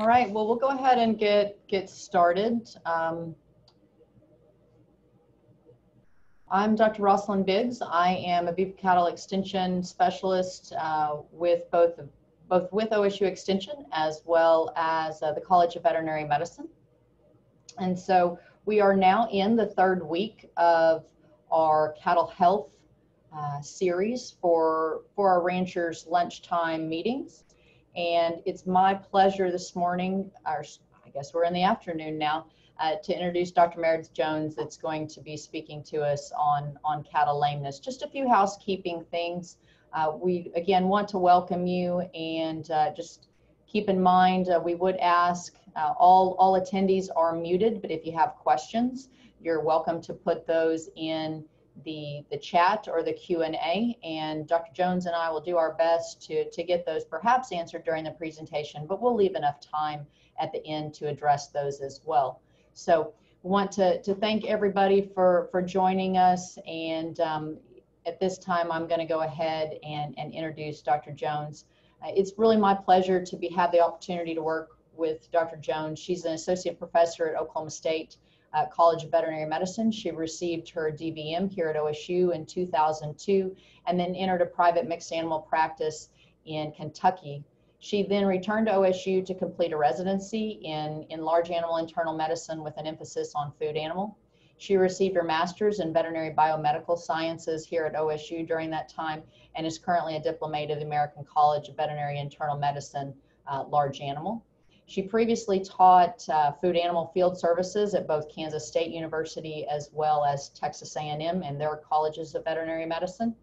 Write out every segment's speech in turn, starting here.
All right, well, we'll go ahead and get, get started. Um, I'm Dr. Rosslyn Biggs. I am a beef cattle extension specialist uh, with both, both with OSU Extension as well as uh, the College of Veterinary Medicine. And so we are now in the third week of our cattle health uh, series for, for our ranchers lunchtime meetings. And it's my pleasure this morning, or I guess we're in the afternoon now, uh, to introduce Dr. Meredith Jones that's going to be speaking to us on, on cattle lameness. Just a few housekeeping things. Uh, we again want to welcome you and uh, just keep in mind uh, we would ask uh, all, all attendees are muted, but if you have questions, you're welcome to put those in the, the chat or the Q&A and Dr. Jones and I will do our best to, to get those perhaps answered during the presentation, but we'll leave enough time at the end to address those as well. So want to, to thank everybody for, for joining us and um, at this time I'm going to go ahead and, and introduce Dr. Jones. Uh, it's really my pleasure to be have the opportunity to work with Dr. Jones. She's an associate professor at Oklahoma State uh, College of Veterinary Medicine. She received her DVM here at OSU in 2002 and then entered a private mixed animal practice in Kentucky. She then returned to OSU to complete a residency in, in large animal internal medicine with an emphasis on food animal. She received her master's in veterinary biomedical sciences here at OSU during that time and is currently a diplomate of the American College of Veterinary Internal Medicine, uh, large animal. She previously taught uh, food animal field services at both Kansas State University as well as Texas A&M and their colleges of veterinary medicine.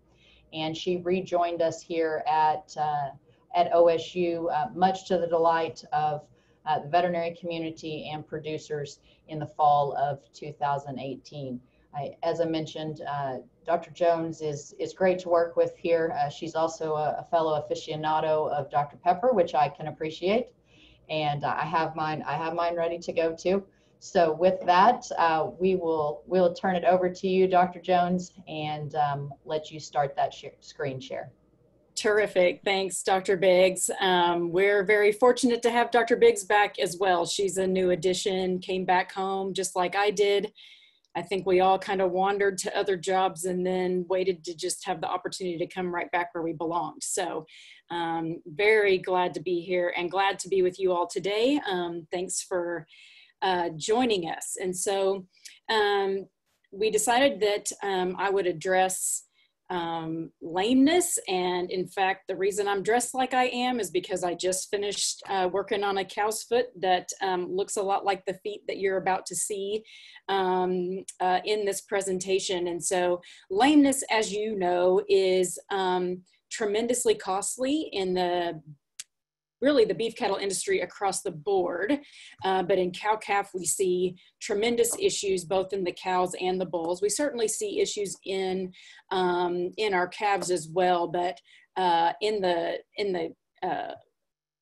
And she rejoined us here at, uh, at OSU, uh, much to the delight of uh, the veterinary community and producers in the fall of 2018. I, as I mentioned, uh, Dr. Jones is, is great to work with here. Uh, she's also a, a fellow aficionado of Dr. Pepper, which I can appreciate and I have mine. I have mine ready to go too. So with that, uh, we will we'll turn it over to you, Dr. Jones, and um, let you start that screen share. Terrific. Thanks, Dr. Biggs. Um, we're very fortunate to have Dr. Biggs back as well. She's a new addition, came back home just like I did. I think we all kind of wandered to other jobs and then waited to just have the opportunity to come right back where we belonged. So um, very glad to be here and glad to be with you all today. Um, thanks for uh, joining us. And so um, we decided that um, I would address um, lameness. And in fact, the reason I'm dressed like I am is because I just finished uh, working on a cow's foot that um, looks a lot like the feet that you're about to see uh, in this presentation. And so lameness, as you know, is tremendously costly in the really the beef cattle industry across the board. Uh, but in cow calf, we see tremendous issues both in the cows and the bulls. We certainly see issues in um, in our calves as well, but uh, in the in the uh,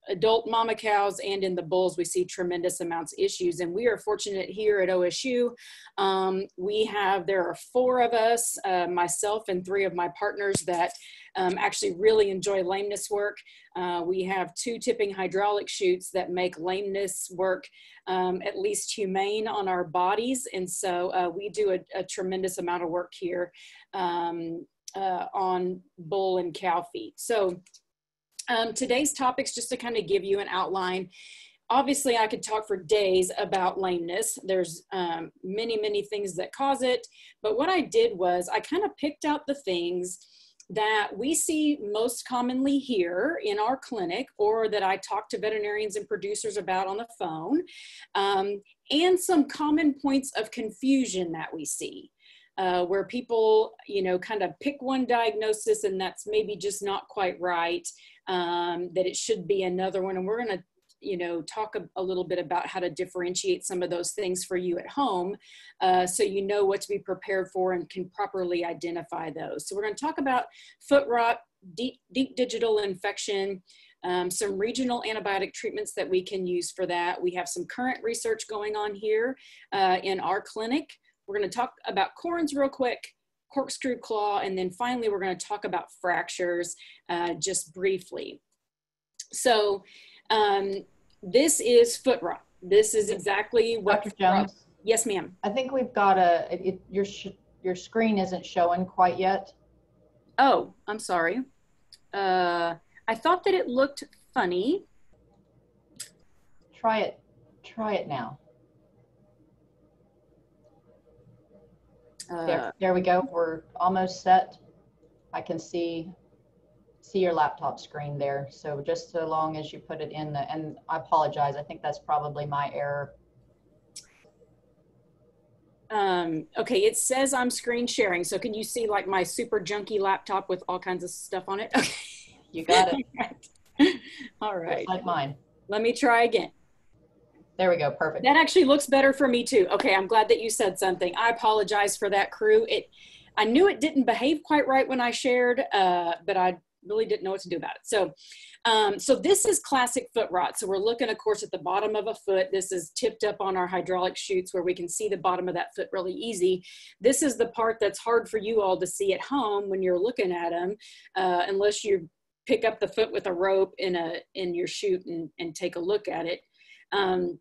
adult mama cows and in the bulls, we see tremendous amounts of issues. And we are fortunate here at OSU. Um, we have, there are four of us, uh, myself and three of my partners that um, actually really enjoy lameness work. Uh, we have two tipping hydraulic chutes that make lameness work um, at least humane on our bodies. And so uh, we do a, a, tremendous amount of work here um, uh, on bull and cow feet. So um, today's topics, just to kind of give you an outline, obviously I could talk for days about lameness. There's um, many, many things that cause it. But what I did was I kind of picked out the things that we see most commonly here in our clinic or that I talk to veterinarians and producers about on the phone, um, and some common points of confusion that we see. Uh, where people, you know, kind of pick one diagnosis and that's maybe just not quite right, um, that it should be another one. And we're going to you know, talk a, a, little bit about how to differentiate some of those things for you at home uh, so you know what to be prepared for and can properly identify those. So we're going to talk about foot rot, deep, deep digital infection, um, some regional antibiotic treatments that we can use for that. We have some current research going on here uh, in our clinic. We're going to talk about corns real quick, corkscrew claw, and then finally we're going to talk about fractures uh, just briefly. So um, This is foot rot. This is exactly what. Dr. Jones, Yes, ma'am. I think we've got a, it, your, sh- your screen isn't showing quite yet. Oh, I'm sorry. Uh, I thought that it looked funny. Try it, try it now. Uh, There, there we go. We're almost set. I can see, see your laptop screen there. So just so long as you put it in the, and I apologize, I think that's probably my error. um, okay, it says I'm screen sharing. So can you see like my super junky laptop with all kinds of stuff on it? Okay. You got it, All right. just like mine. Let me try again. There we go, perfect. That actually looks better for me too. Okay, I'm glad that you said something. I apologize for that crew. It, I knew it didn't behave quite right when I shared, uh, but I really didn't know what to do about it. So, um, so this is classic foot rot. So we're looking, of course, at the bottom of a foot. This is tipped up on our hydraulic chutes where we can see the bottom of that foot really easy. This is the part that's hard for you all to see at home when you're looking at them, uh, unless you pick up the foot with a rope in a in your chute and, and take a look at it. Um,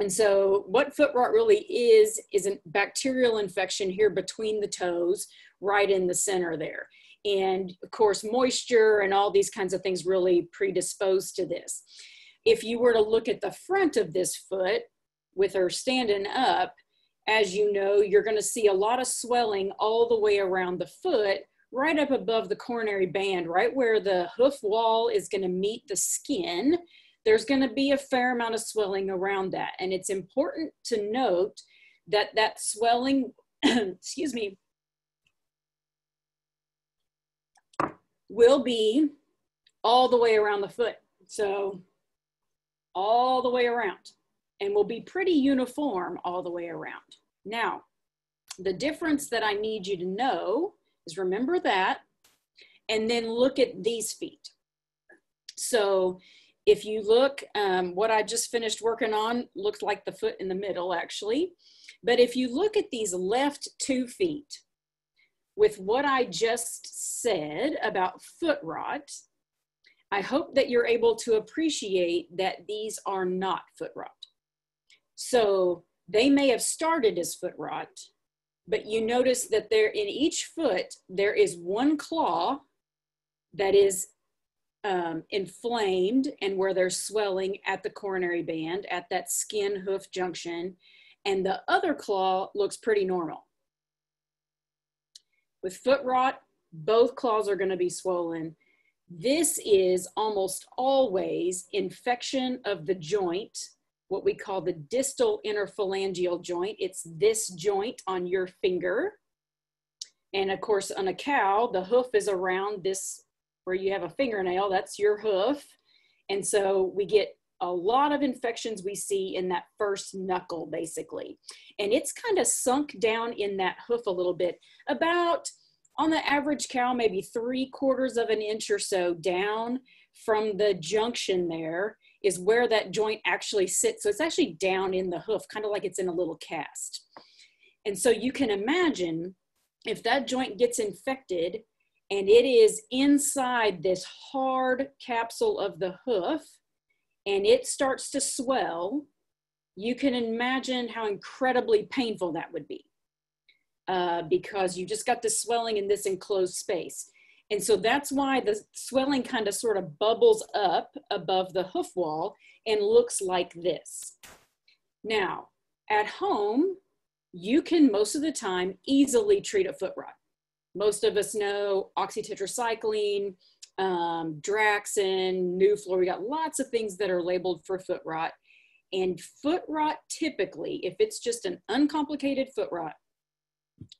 and so what foot rot really is, is a bacterial infection here between the toes, right in the center there. And of course, moisture and all these kinds of things really predispose to this. If you were to look at the front of this foot with her standing up, as you know, you're gonna see a lot of swelling all the way around the foot, right up above the coronary band, right where the hoof wall is gonna meet the skin there's going to be a fair amount of swelling around that. And it's important to note that that swelling, excuse me, will be all the way around the foot. So all the way around and will be pretty uniform all the way around. Now, the difference that I need you to know is remember that and then look at these feet. So if you look, um, what I just finished working on looks like the foot in the middle actually. But if you look at these left two feet, with what I just said about foot rot, I hope that you're able to appreciate that these are not foot rot. So they may have started as foot rot, but you notice that there in each foot, there is one claw that is um, inflamed and where there's swelling at the coronary band, at that skin hoof junction, and the other claw looks pretty normal. With foot rot, both claws are going to be swollen. This is almost always infection of the joint, what we call the distal interphalangeal joint. It's this joint on your finger. And of course, on a cow, the hoof is around this where you have a fingernail, that's your hoof. And so we get a lot of infections we see in that first knuckle, basically. And it's kind of sunk down in that hoof a little bit, about on the average cow, maybe three quarters of an inch or so down from the junction there is where that joint actually sits. So it's actually down in the hoof, kind of like it's in a little cast. And so you can imagine if that joint gets infected, and it is inside this hard capsule of the hoof and it starts to swell, you can imagine how incredibly painful that would be uh, because you just got the swelling in this enclosed space. And so that's why the swelling kind of sort of bubbles up above the hoof wall and looks like this. Now, at home, you can most of the time easily treat a foot rot most of us know oxytetracycline, um, Draxxin, Nuflor. We got lots of things that are labeled for foot rot. And foot rot typically, if it's just an uncomplicated foot rot,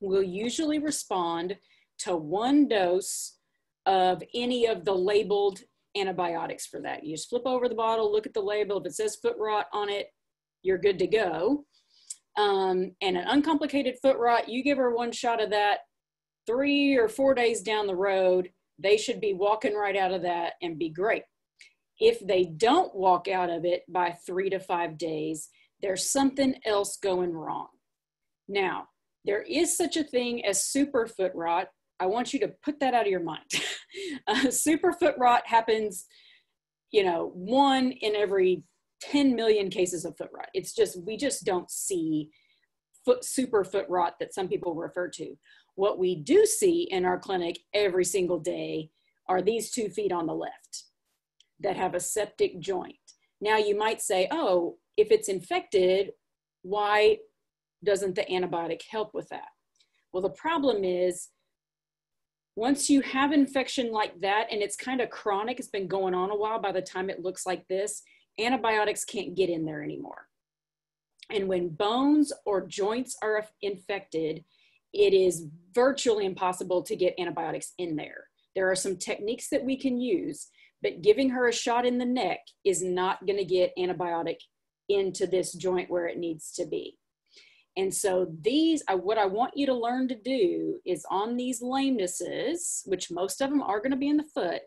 will usually respond to one dose of any of the labeled antibiotics for that. You just flip over the bottle, look at the label. If it says foot rot on it, you're good to go. Um, and an uncomplicated foot rot, you give her one shot of that, three or four days down the road, they should be walking right out of that and be great. If they don't walk out of it by three to five days, there's something else going wrong. Now, there is such a thing as super foot rot. I want you to put that out of your mind. uh, super foot rot happens, you know, one in every 10 million cases of foot rot. It's just, we just don't see foot super foot rot that some people refer to. What we do see in our clinic every single day are these two feet on the left that have a septic joint. Now you might say, oh, if it's infected, why doesn't the antibiotic help with that? Well, the problem is once you have infection like that and it's kind of chronic, it's been going on a while by the time it looks like this, antibiotics can't get in there anymore. And when bones or joints are infected, it is virtually impossible to get antibiotics in there. There are some techniques that we can use, but giving her a shot in the neck is not going to get antibiotic into this joint where it needs to be. And so these, I, what I want you to learn to do is on these lamenesses, which most of them are going to be in the foot,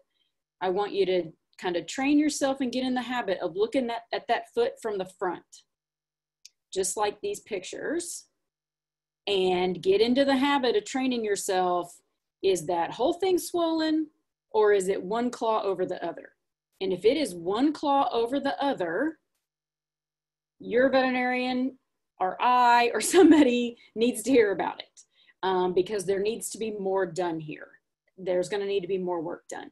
I want you to kind of train yourself and get in the habit of looking at, at that foot from the front, just like these pictures, and get into the habit of training yourself. Is that whole thing swollen or is it one claw over the other? And if it is one claw over the other, your veterinarian or I or somebody needs to hear about it um, because there needs to be more done here. There's going to need to be more work done.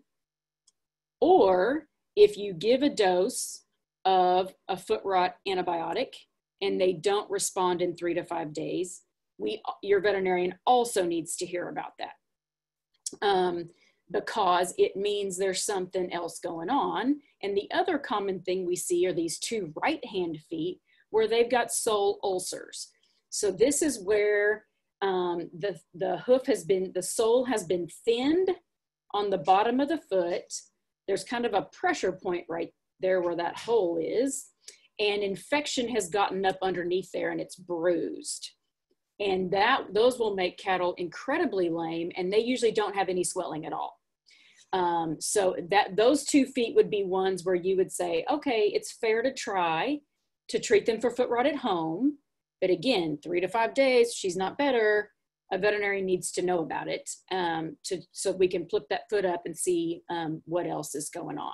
Or if you give a dose of a foot rot antibiotic and they don't respond in three to five days, we, your veterinarian also needs to hear about that. Um, because it means there's something else going on. And the other common thing we see are these two right hand feet where they've got sole ulcers. So this is where um, the, the hoof has been, the sole has been thinned on the bottom of the foot. There's kind of a pressure point right there where that hole is. And infection has gotten up underneath there and it's bruised. And that those will make cattle incredibly lame and they usually don't have any swelling at all. Um, so that those two feet would be ones where you would say, okay, it's fair to try to treat them for foot rot at home. But again, three to five days, she's not better. A veterinarian needs to know about it um, to, so we can flip that foot up and see um, what else is going on.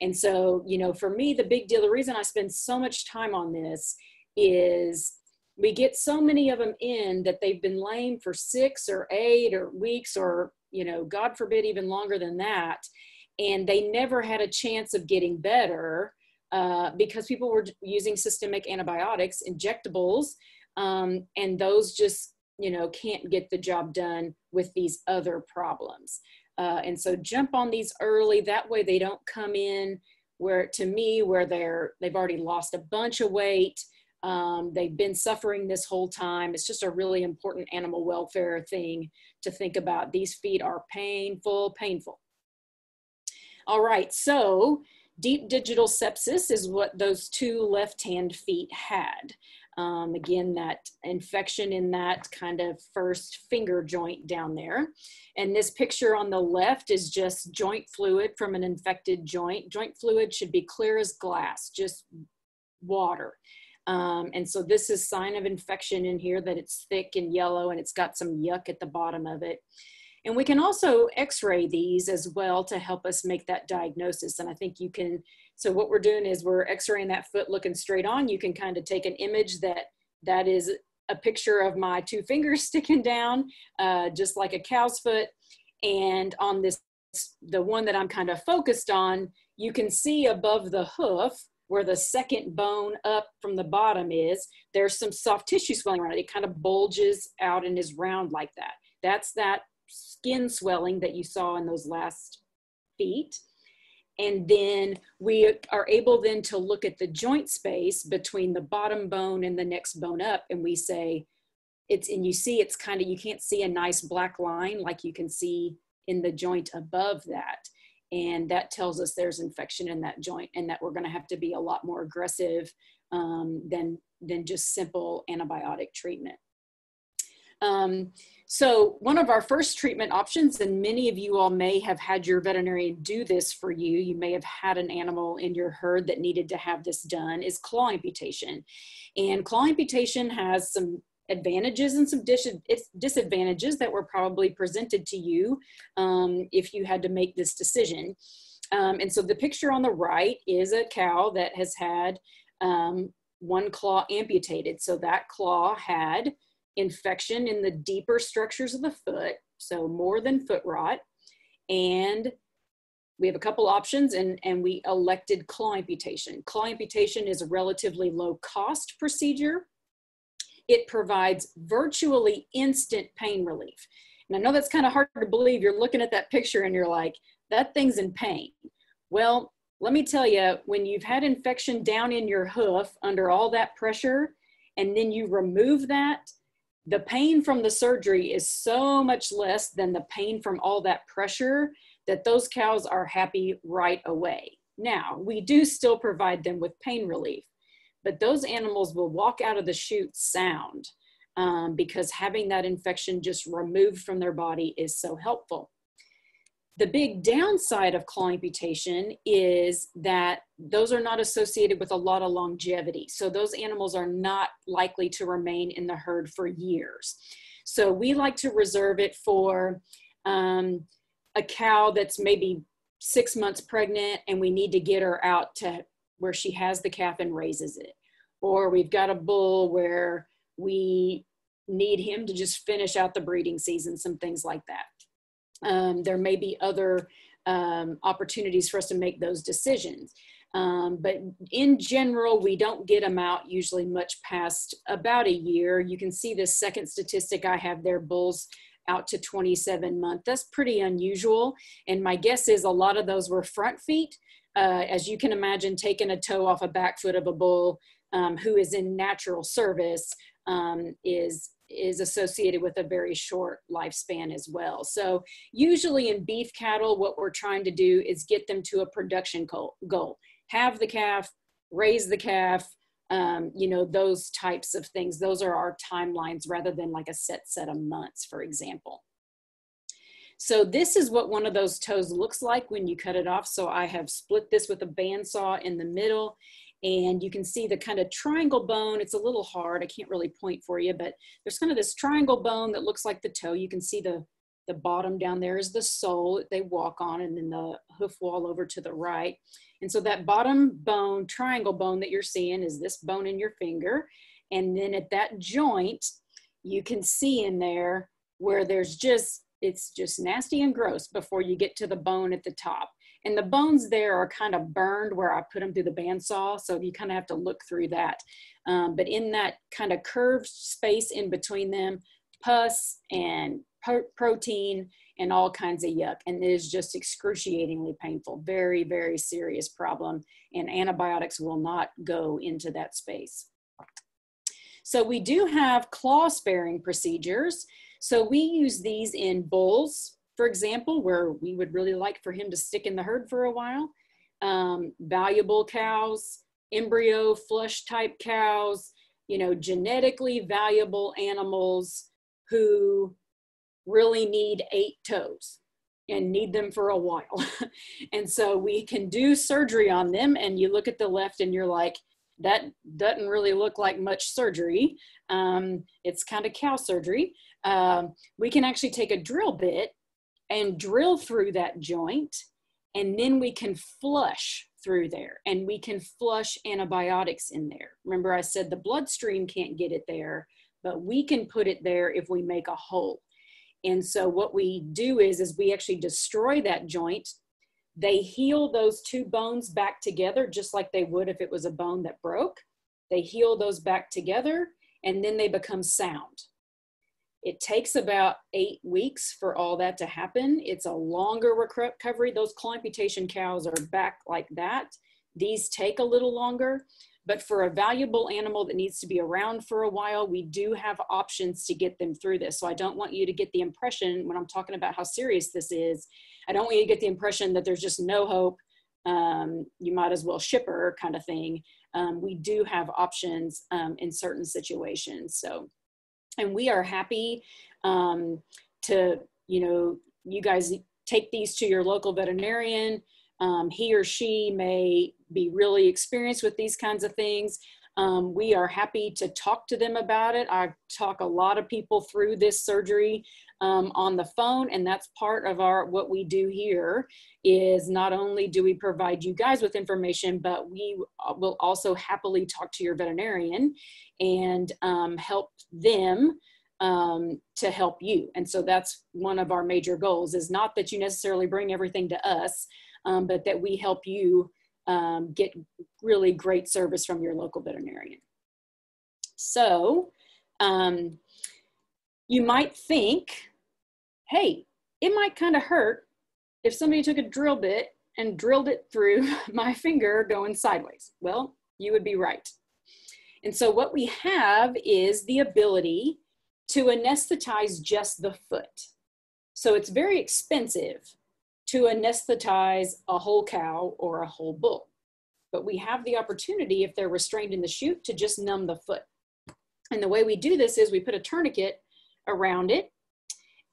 And so, you know, for me, the big deal, the reason I spend so much time on this is we get so many of them in that they've been lame for six or eight or weeks or, you know, God forbid, even longer than that. And they never had a chance of getting better uh, because people were using systemic antibiotics, injectables, um, and those just you know can't get the job done with these other problems. Uh, and so jump on these early. That way they don't come in where to me where they're they've already lost a bunch of weight. Um, they've been suffering this whole time. It's just a really important animal welfare thing to think about. These feet are painful, painful. All right, so Deep digital sepsis is what those two left-hand feet had. Um, again, that infection in that kind of first finger joint down there. And this picture on the left is just joint fluid from an infected joint. Joint fluid should be clear as glass, just water. Um, and so this is sign of infection in here that it's thick and yellow and it's got some yuck at the bottom of it. And we can also x-ray these as well to help us make that diagnosis. And I think you can, so what we're doing is we're x-raying that foot looking straight on. You can kind of take an image that that is a picture of my two fingers sticking down, uh, just like a cow's foot. And on this, the one that I'm kind of focused on, you can see above the hoof where the second bone up from the bottom is, there's some soft tissue swelling around it. It kind of bulges out and is round like that. That's that skin swelling that you saw in those last feet. And then we are able then to look at the joint space between the bottom bone and the next bone up. And we say, it's, and you see it's kind of, you can't see a nice black line like you can see in the joint above that. And that tells us there's infection in that joint and that we're going to have to be a lot more aggressive um, than, than just simple antibiotic treatment. Um, so one of our first treatment options, and many of you all may have had your veterinarian do this for you, you may have had an animal in your herd that needed to have this done, is claw amputation. And claw amputation has some advantages and some dis disadvantages that were probably presented to you um, if you had to make this decision. Um, and so the picture on the right is a cow that has had um, one claw amputated. So that claw had infection in the deeper structures of the foot, so more than foot rot. And we have a couple options and, and we elected claw amputation. Claw amputation is a relatively low cost procedure. It provides virtually instant pain relief. And I know that's kind of hard to believe. You're looking at that picture and you're like, that thing's in pain. Well, let me tell you, when you've had infection down in your hoof under all that pressure, and then you remove that, the pain from the surgery is so much less than the pain from all that pressure that those cows are happy right away. Now, we do still provide them with pain relief, but those animals will walk out of the chute sound um, because having that infection just removed from their body is so helpful. The big downside of claw amputation is that those are not associated with a lot of longevity. So those animals are not likely to remain in the herd for years. So we like to reserve it for um, a cow that's maybe six months pregnant and we need to get her out to where she has the calf and raises it. Or we've got a bull where we need him to just finish out the breeding season, some things like that. Um, there may be other um, opportunities for us to make those decisions. Um, but in general, we don't get them out usually much past about a year. You can see this second statistic I have there, bulls out to 27 months. That's pretty unusual. And my guess is a lot of those were front feet. Uh, as you can imagine, taking a toe off a back foot of a bull um, who is in natural service um, is is associated with a very short lifespan as well. So usually in beef cattle, what we're trying to do is get them to a production goal. Have the calf, raise the calf, um, you know, those types of things. Those are our timelines rather than like a set set of months, for example. So this is what one of those toes looks like when you cut it off. So I have split this with a bandsaw in the middle and you can see the kind of triangle bone. It's a little hard. I can't really point for you, but there's kind of this triangle bone that looks like the toe. You can see the, the bottom down there is the sole that they walk on and then the hoof wall over to the right. And so that bottom bone, triangle bone that you're seeing is this bone in your finger. And then at that joint, you can see in there where there's just, it's just nasty and gross before you get to the bone at the top. And the bones there are kind of burned where I put them through the bandsaw. So you kind of have to look through that. Um, but in that kind of curved space in between them, pus and protein and all kinds of yuck. And it is just excruciatingly painful. Very, very serious problem. And antibiotics will not go into that space. So we do have claw sparing procedures. So we use these in bulls, for example, where we would really like for him to stick in the herd for a while. Um, valuable cows, embryo flush type cows, you know, genetically valuable animals who really need eight toes and need them for a while. and so we can do surgery on them and you look at the left and you're like, that doesn't really look like much surgery. Um, it's kind of cow surgery. Um, we can actually take a drill bit and drill through that joint and then we can flush through there and we can flush antibiotics in there. Remember i said the bloodstream can't get it there but we can put it there if we make a hole. And so what we do is is we actually destroy that joint. They heal those two bones back together just like they would if it was a bone that broke. They heal those back together and then they become sound it takes about eight weeks for all that to happen. It's a longer recovery. Those claw cows are back like that. These take a little longer, but for a valuable animal that needs to be around for a while, we do have options to get them through this. So I don't want you to get the impression when I'm talking about how serious this is, I don't want you to get the impression that there's just no hope. Um, you might as well ship her kind of thing. Um, we do have options um, in certain situations. So and we are happy um, to you know you guys take these to your local veterinarian. Um, he or she may be really experienced with these kinds of things. Um, we are happy to talk to them about it. I talk a lot of people through this surgery um, on the phone, and that's part of our what we do here. Is not only do we provide you guys with information, but we will also happily talk to your veterinarian and um, help them um, to help you. And so that's one of our major goals. Is not that you necessarily bring everything to us, um, but that we help you um, get really great service from your local veterinarian. So um, you might think, hey, it might kind of hurt if somebody took a drill bit and drilled it through my finger going sideways. Well, you would be right. And so what we have is the ability to anesthetize just the foot. So it's very expensive to anesthetize a whole cow or a whole bull. But we have the opportunity, if they're restrained in the chute, to just numb the foot. And the way we do this is we put a tourniquet around it,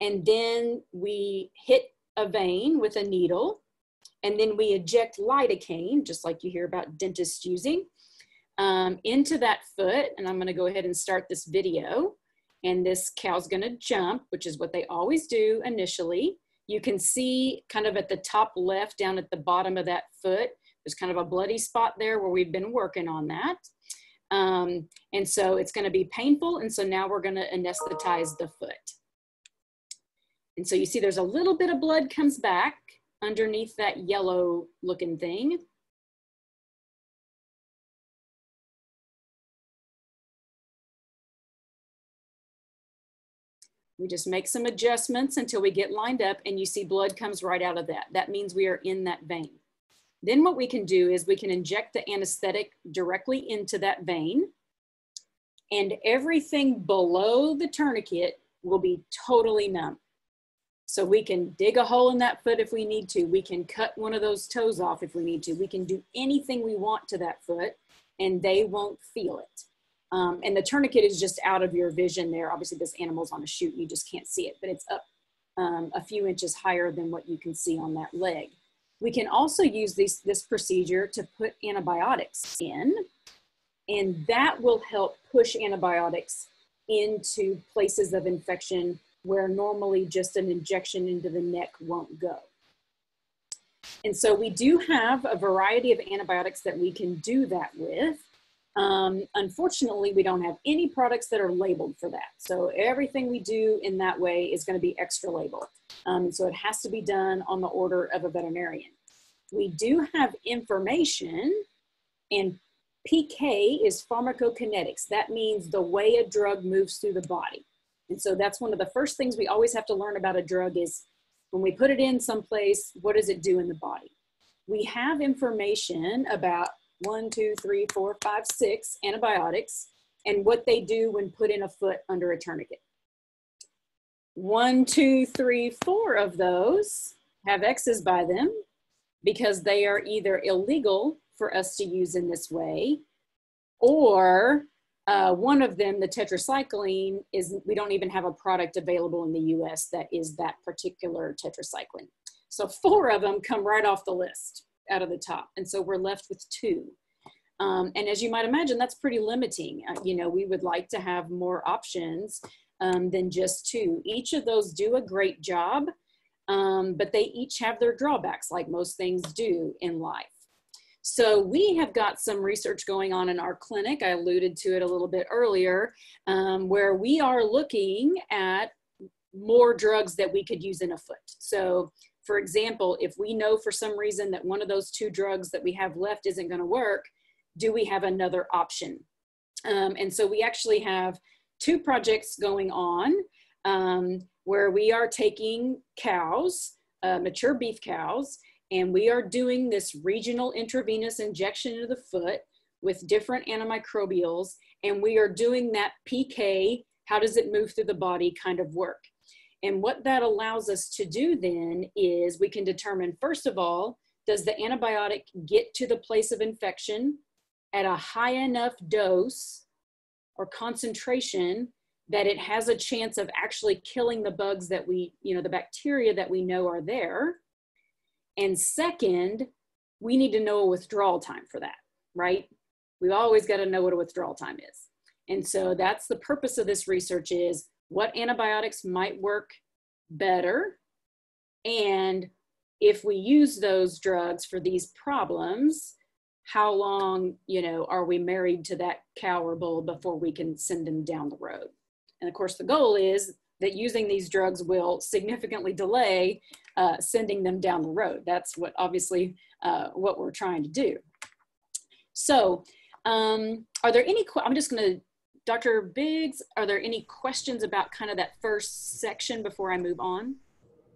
and then we hit a vein with a needle, and then we eject lidocaine, just like you hear about dentists using, um, into that foot. And I'm going to go ahead and start this video. And this cow's going to jump, which is what they always do initially. You can see kind of at the top left down at the bottom of that foot, there's kind of a bloody spot there where we've been working on that. Um, and so it's gonna be painful. And so now we're gonna anesthetize the foot. And so you see there's a little bit of blood comes back underneath that yellow looking thing. We just make some adjustments until we get lined up and you see blood comes right out of that. That means we are in that vein. Then what we can do is we can inject the anesthetic directly into that vein and everything below the tourniquet will be totally numb. So we can dig a hole in that foot if we need to. We can cut one of those toes off if we need to. We can do anything we want to that foot and they won't feel it. Um, and the tourniquet is just out of your vision there. Obviously, this animal's on a chute, you just can't see it, but it's up um, a few inches higher than what you can see on that leg. We can also use this, this procedure to put antibiotics in, and that will help push antibiotics into places of infection where normally just an injection into the neck won't go. And so we do have a variety of antibiotics that we can do that with. Um, unfortunately, we don't have any products that are labeled for that. So everything we do in that way is going to be extra label. Um, so it has to be done on the order of a veterinarian. We do have information and PK is pharmacokinetics. That means the way a drug moves through the body. And so that's one of the first things we always have to learn about a drug is when we put it in someplace, what does it do in the body? We have information about one, two, three, four, five, six antibiotics and what they do when put in a foot under a tourniquet. One, two, three, four of those have X's by them because they are either illegal for us to use in this way or uh, one of them, the tetracycline, is we don't even have a product available in the US that is that particular tetracycline. So four of them come right off the list out of the top. And so we're left with two. Um, and as you might imagine, that's pretty limiting. Uh, you know, we would like to have more options um, than just two. Each of those do a great job, um, but they each have their drawbacks, like most things do in life. So we have got some research going on in our clinic. I alluded to it a little bit earlier, um, where we are looking at more drugs that we could use in a foot. So for example, if we know for some reason that one of those two drugs that we have left isn't going to work, do we have another option? Um, and so we actually have two projects going on um, where we are taking cows, uh, mature beef cows, and we are doing this regional intravenous injection into the foot with different antimicrobials, and we are doing that PK, how does it move through the body kind of work. And what that allows us to do then is we can determine, first of all, does the antibiotic get to the place of infection at a high enough dose or concentration that it has a chance of actually killing the bugs that we, you know, the bacteria that we know are there. And second, we need to know a withdrawal time for that, right? we've always got to know what a withdrawal time is. And so that's the purpose of this research is what antibiotics might work better and if we use those drugs for these problems, how long, you know, are we married to that cow or bull before we can send them down the road? And of course, the goal is that using these drugs will significantly delay uh, sending them down the road. That's what obviously uh, what we're trying to do. So um, are there any, I'm just gonna, Dr. Biggs, are there any questions about kind of that first section before I move on?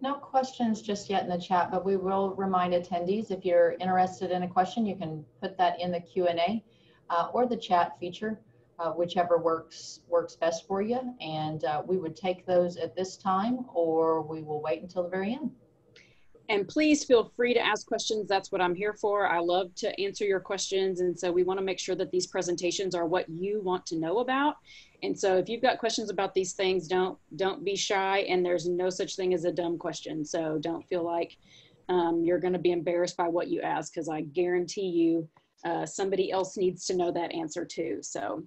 No questions just yet in the chat, but we will remind attendees if you're interested in a question, you can put that in the Q&A uh, or the chat feature, uh, whichever works works best for you. And uh, we would take those at this time or we will wait until the very end. And please feel free to ask questions. That's what I'm here for. I love to answer your questions. And so we want to make sure that these presentations are what you want to know about. And so if you've got questions about these things, don't don't be shy. And there's no such thing as a dumb question. So don't feel like um, you're going to be embarrassed by what you ask because I guarantee you uh, somebody else needs to know that answer too. So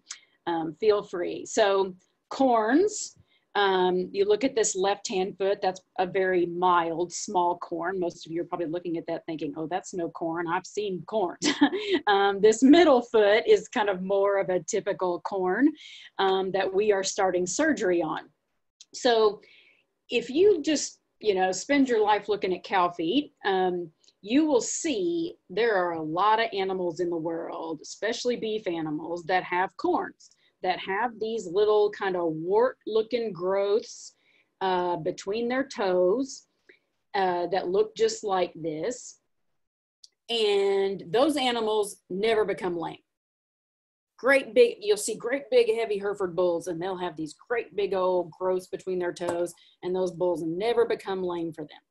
um, feel free. So corns. Um, you look at this left-hand foot, that's a very mild, small corn. Most of you are probably looking at that thinking, oh, that's no corn. I've seen corn. um, this middle foot is kind of more of a typical corn um, that we are starting surgery on. So if you just, you know, spend your life looking at cow feet, um, you will see there are a lot of animals in the world, especially beef animals, that have corns that have these little kind of wart looking growths uh, between their toes uh, that look just like this. And those animals never become lame. Great big, you'll see great big heavy Hereford bulls and they'll have these great big old growths between their toes and those bulls never become lame for them.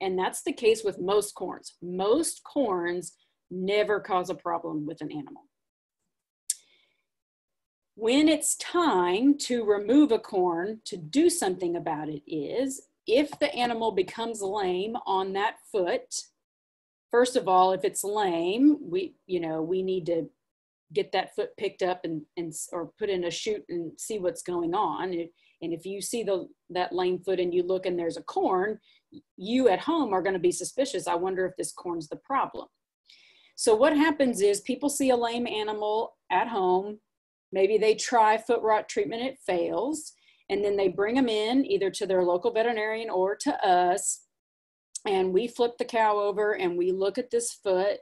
And that's the case with most corns. Most corns never cause a problem with an animal. When it's time to remove a corn to do something about it is if the animal becomes lame on that foot, first of all, if it's lame, we, you know, we need to get that foot picked up and, and or put in a chute and see what's going on. And if you see the that lame foot and you look and there's a corn, you at home are going to be suspicious. I wonder if this corn's the problem. So what happens is people see a lame animal at home, Maybe they try foot rot treatment, it fails, and then they bring them in either to their local veterinarian or to us. And we flip the cow over and we look at this foot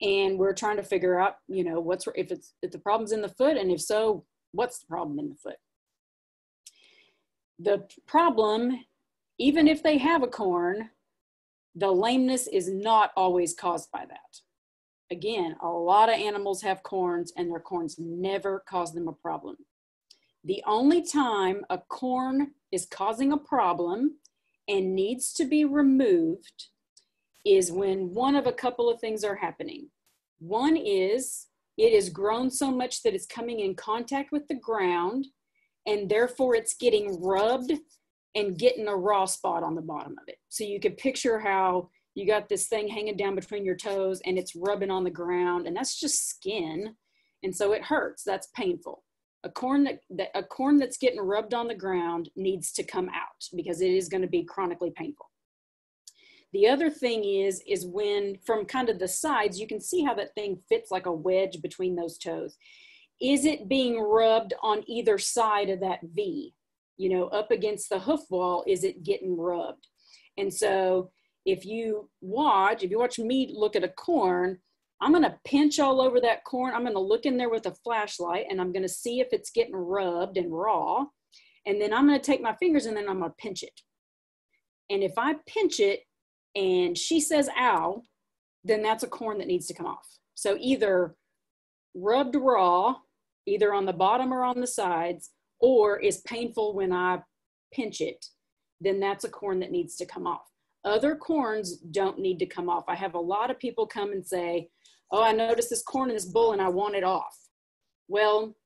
and we're trying to figure out, you know, what's if it's if the problem's in the foot, and if so, what's the problem in the foot? The problem, even if they have a corn, the lameness is not always caused by that. Again, a lot of animals have corns and their corns never cause them a problem. The only time a corn is causing a problem and needs to be removed is when one of a couple of things are happening. One is it is grown so much that it's coming in contact with the ground and therefore it's getting rubbed and getting a raw spot on the bottom of it. So you can picture how you got this thing hanging down between your toes and it's rubbing on the ground and that's just skin and so it hurts. That's painful. A corn that, that a corn that's getting rubbed on the ground needs to come out because it is going to be chronically painful. The other thing is is when from kind of the sides you can see how that thing fits like a wedge between those toes is it being rubbed on either side of that v you know up against the hoof wall is it getting rubbed and so if you watch, if you watch me look at a corn, I'm gonna pinch all over that corn. I'm gonna look in there with a flashlight and I'm gonna see if it's getting rubbed and raw. And then I'm gonna take my fingers and then I'm gonna pinch it. And if I pinch it and she says ow, then that's a corn that needs to come off. So either rubbed raw, either on the bottom or on the sides, or is painful when I pinch it, then that's a corn that needs to come off. Other corns don't need to come off. I have a lot of people come and say, oh, I noticed this corn in this bull and I want it off. Well,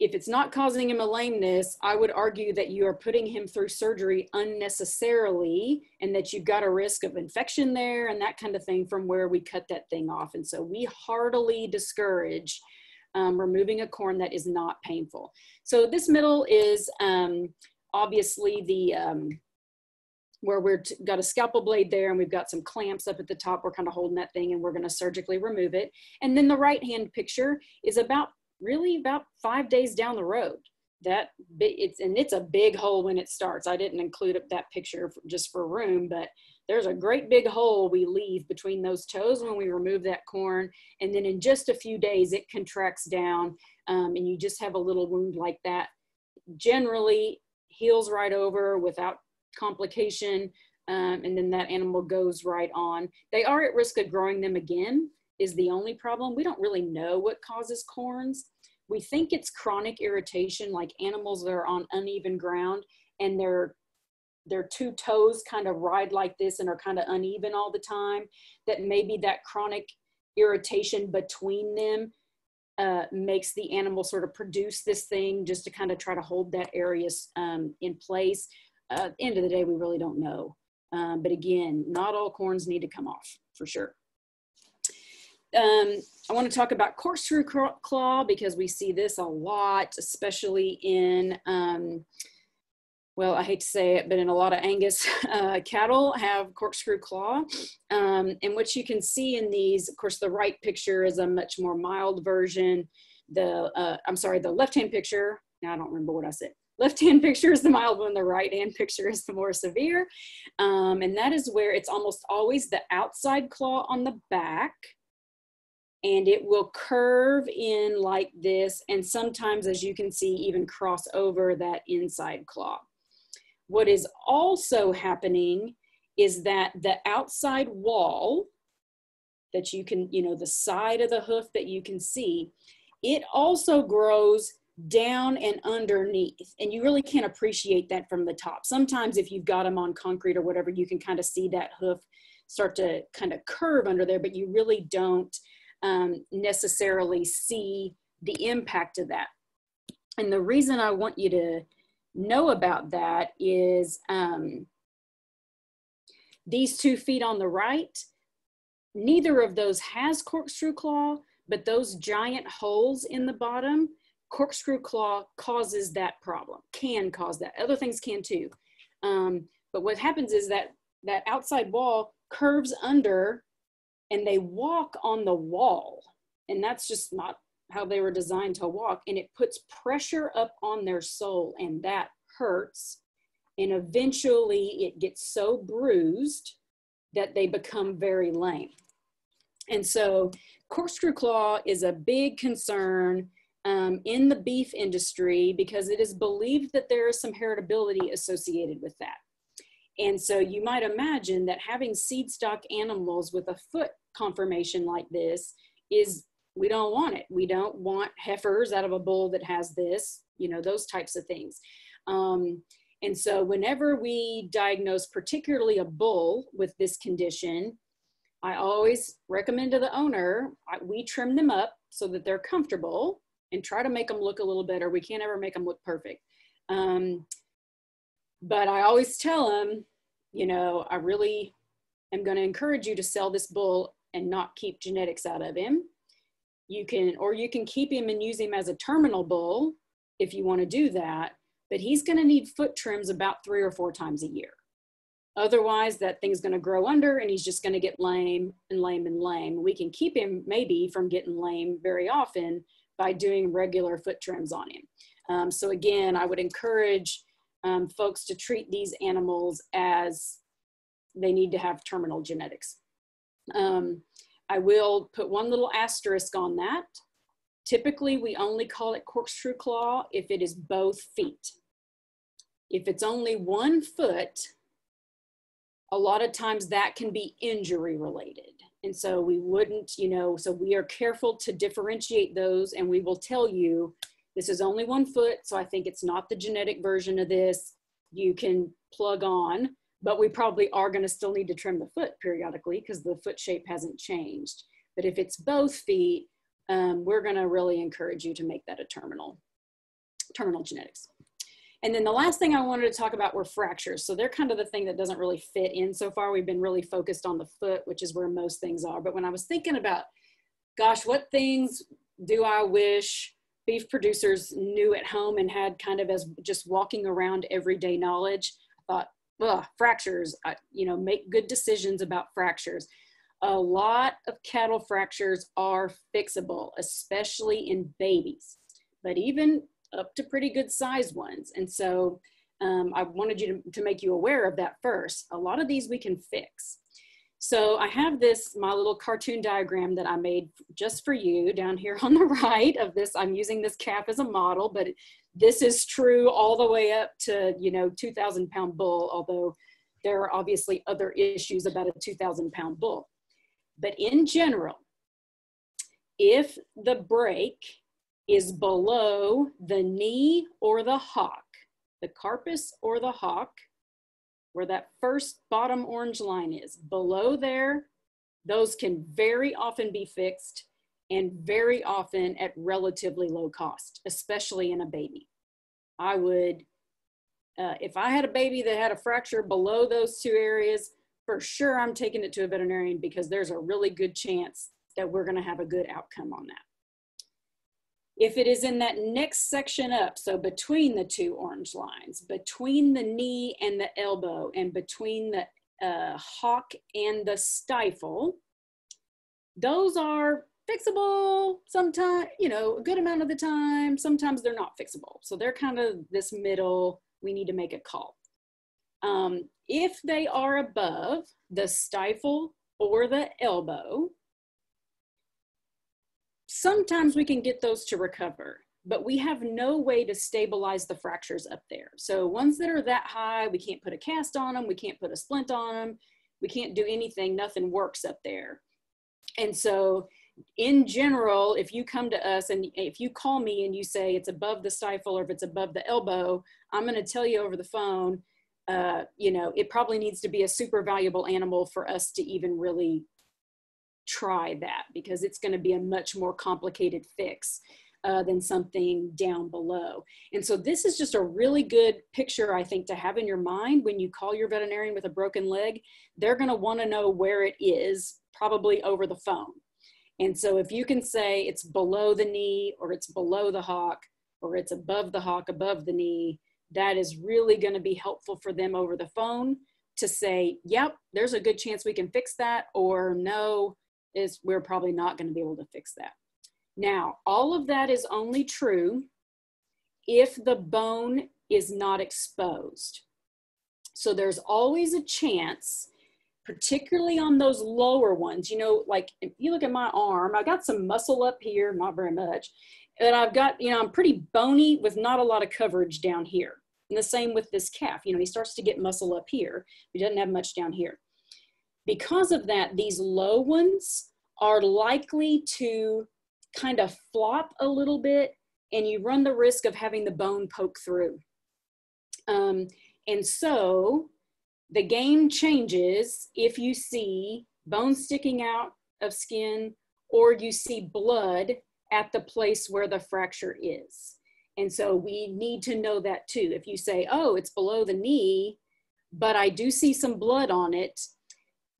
if it's not causing him a lameness, I would argue that you are putting him through surgery unnecessarily and that you've got a risk of infection there and that kind of thing from where we cut that thing off. And so we heartily discourage um, removing a corn that is not painful. So this middle is um, obviously the um, where we've got a scalpel blade there and we've got some clamps up at the top. We're kind of holding that thing and we're going to surgically remove it. And then the right hand picture is about really about five days down the road. That it's and it's a big hole when it starts. I didn't include that picture just for room, but there's a great big hole we leave between those toes when we remove that corn. And then in just a few days, it contracts down um, and you just have a little wound like that. Generally heals right over without complication. Um, and then that animal goes right on. They are at risk of growing them again is the only problem. We don't really know what causes corns. We think it's chronic irritation, like animals that are on uneven ground and their their two toes kind of ride like this and are kind of uneven all the time. That maybe that chronic irritation between them uh, makes the animal sort of produce this thing just to kind of try to hold that area um, in place. Uh, end of the day, we really don't know. Um, but again, not all corns need to come off for sure um, I want to talk about corkscrew claw because we see this a lot, especially in, um, well, I hate to say it, but in a lot of Angus uh, cattle have corkscrew claw. Um, and what you can see in these, of course, the right picture is a much more mild version. The, uh, I'm sorry, the left-hand picture, now I don't remember what I said. Left-hand picture is the mild one, the right-hand picture is the more severe. Um, and that is where it's almost always the outside claw on the back and it will curve in like this and sometimes as you can see even cross over that inside claw. What is also happening is that the outside wall that you can, you know, the side of the hoof that you can see, it also grows down and underneath. And you really can't appreciate that from the top. Sometimes if you've got them on concrete or whatever, you can kind of see that hoof start to kind of curve under there, but you really don't um, necessarily see the impact of that. And the reason I want you to know about that is um, these two feet on the right, neither of those has corkscrew claw, but those giant holes in the bottom, corkscrew claw causes that problem, can cause that. Other things can too. Um, but what happens is that that outside wall curves under and they walk on the wall. And that's just not how they were designed to walk. And it puts pressure up on their sole, and that hurts. And eventually it gets so bruised that they become very lame. And so corkscrew claw is a big concern um, in the beef industry because it is believed that there is some heritability associated with that. And so you might imagine that having seed stock animals with a foot conformation like this is we don't want it. We don't want heifers out of a bull that has this, you know, those types of things. Um, and so whenever we diagnose particularly a bull with this condition, I always recommend to the owner, I, we trim them up so that they're comfortable and try to make them look a little better. We can't ever make them look perfect. Um, but I always tell them, you know, I really am going to encourage you to sell this bull and not keep genetics out of him. You can, or you can keep him and use him as a terminal bull if you want to do that, but he's going to need foot trims about three or four times a year. Otherwise, that thing's going to grow under and he's just going to get lame and lame and lame. We can keep him maybe from getting lame very often by doing regular foot trims on him. Um, so again, I would encourage um, folks to treat these animals as they need to have terminal genetics. Um, I will put one little asterisk on that. Typically, we only call it corkscrew claw if it is both feet. If it's only one foot, a lot of times that can be injury related. And so we wouldn't, you know, so we are careful to differentiate those and we will tell you this is only one foot, so I think it's not the genetic version of this. You can plug on, but we probably are gonna still need to trim the foot periodically because the foot shape hasn't changed. But if it's both feet, um, we're gonna really encourage you to make that a terminal. terminal genetics. And then the last thing I wanted to talk about were fractures. So they're kind of the thing that doesn't really fit in so far. We've been really focused on the foot, which is where most things are. But when I was thinking about, gosh, what things do I wish beef producers knew at home and had kind of as just walking around everyday knowledge? Thought, well, fractures, I, you know, make good decisions about fractures. A lot of cattle fractures are fixable, especially in babies. But even up to pretty good size ones. And so um, I wanted you to, to make you aware of that first. A lot of these we can fix. So I have this, my little cartoon diagram that I made just for you down here on the right of this. I'm using this calf as a model, but this is true all the way up to, you know, 2000 pound bull, although there are obviously other issues about a 2000 pound bull. But in general, if the break is below the knee or the hock, the carpus or the hock, where that first bottom orange line is. Below there, those can very often be fixed and very often at relatively low cost, especially in a baby. I would, uh, if I had a baby that had a fracture below those two areas, for sure I'm taking it to a veterinarian because there's a really good chance that we're gonna have a good outcome on that. If it is in that next section up, so between the two orange lines, between the knee and the elbow, and between the uh, and the stifle, those are fixable sometimes, you know, a good amount of the time. Sometimes they're not fixable. So they're kind of this middle, we need to make a call. Um, if they are above the stifle or the elbow, sometimes we can get those to recover, but we have no way to stabilize the fractures up there. So ones that are that high, we can't put a cast on them, we can't put a splint on them, we can't do anything, nothing works up there. And so in general, if you come to us and if you call me and you say it's above the stifle or if it's above the elbow, I'm going to tell you over the phone, uh, you know, it probably needs to be a super valuable animal for us to even really try that because it's going to be a much more complicated fix uh, than something down below. And so this is just a really good picture, I think, to have in your mind when you call your veterinarian with a broken leg. They're going to want to know where it is, probably over the phone. And so if you can say it's below the knee or it's below the hock or it's above the hock, above the knee, that is really going to be helpful for them over the phone to say, yep, there's a good chance we can fix that, or no, is we're probably not going to be able to fix that. Now, all of that is only true if the bone is not exposed. So there's always a chance, particularly on those lower ones, you know, like if you look at my arm, I've got some muscle up here, not very much, and I've got, you know, I'm pretty bony with not a lot of coverage down here. And the same with this calf, you know, he starts to get muscle up here. He doesn't have much down here. Because of that, these low ones are likely to kind of flop a little bit and you run the risk of having the bone poke through. Um, and so the game changes if you see bone sticking out of skin or you see blood at the place where the fracture is. And so we need to know that too. If you say, oh, it's below the knee, but I do see some blood on it,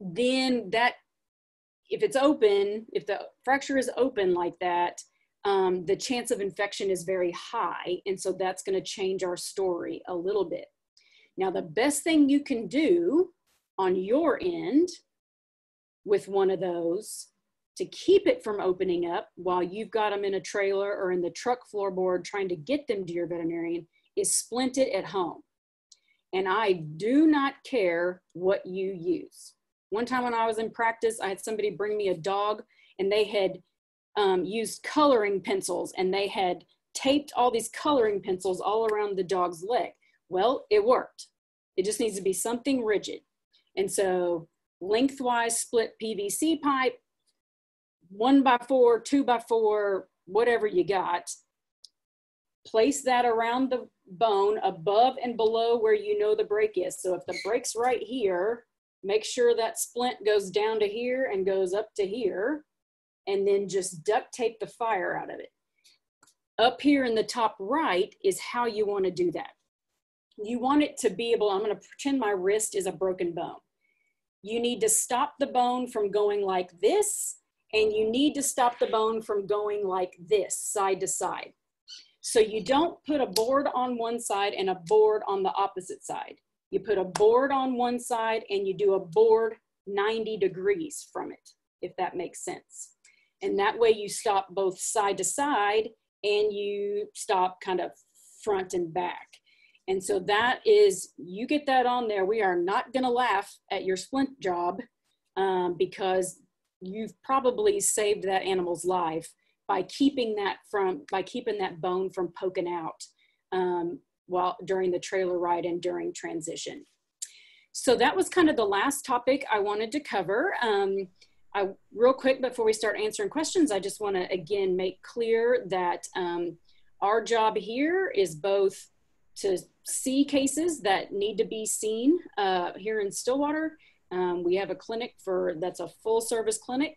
then that if it's open if the fracture is open like that um, the chance of infection is very high. And so that's going to change our story a little bit. Now the best thing you can do on your end with one of those to keep it from opening up while you've got them in a trailer or in the truck floorboard trying to get them to your veterinarian is splint it at home. And i do not care what you use one time when I was in practice, I had somebody bring me a dog and they had um, used coloring pencils and they had taped all these coloring pencils all around the dog's leg. Well, it worked. It just needs to be something rigid. And so lengthwise split PVC pipe, one by four, two by four, whatever you got, place that around the bone above and below where you know the break is. So if the break's right here, make sure that splint goes down to here and goes up to here, and then just duct tape the fire out of it. Up here in the top right is how you want to do that. You want it to be able, I'm going to pretend my wrist is a broken bone. You need to stop the bone from going like this, and you need to stop the bone from going like this, side to side. So you don't put a board on one side and a board on the opposite side. You put a board on one side and you do a board 90 degrees from it, if that makes sense. And that way you stop both side to side and you stop kind of front and back. And so that is, you get that on there. We are not going to laugh at your splint job um, because you've probably saved that animal's life by keeping that from, by keeping that bone from poking out um, while during the trailer ride and during transition. So that was kind of the last topic I wanted to cover. Um, I, real quick before we start answering questions, I just want to again make clear that um, our job here is both to see cases that need to be seen uh, here in Stillwater. Um, we have a clinic for that's a full service clinic.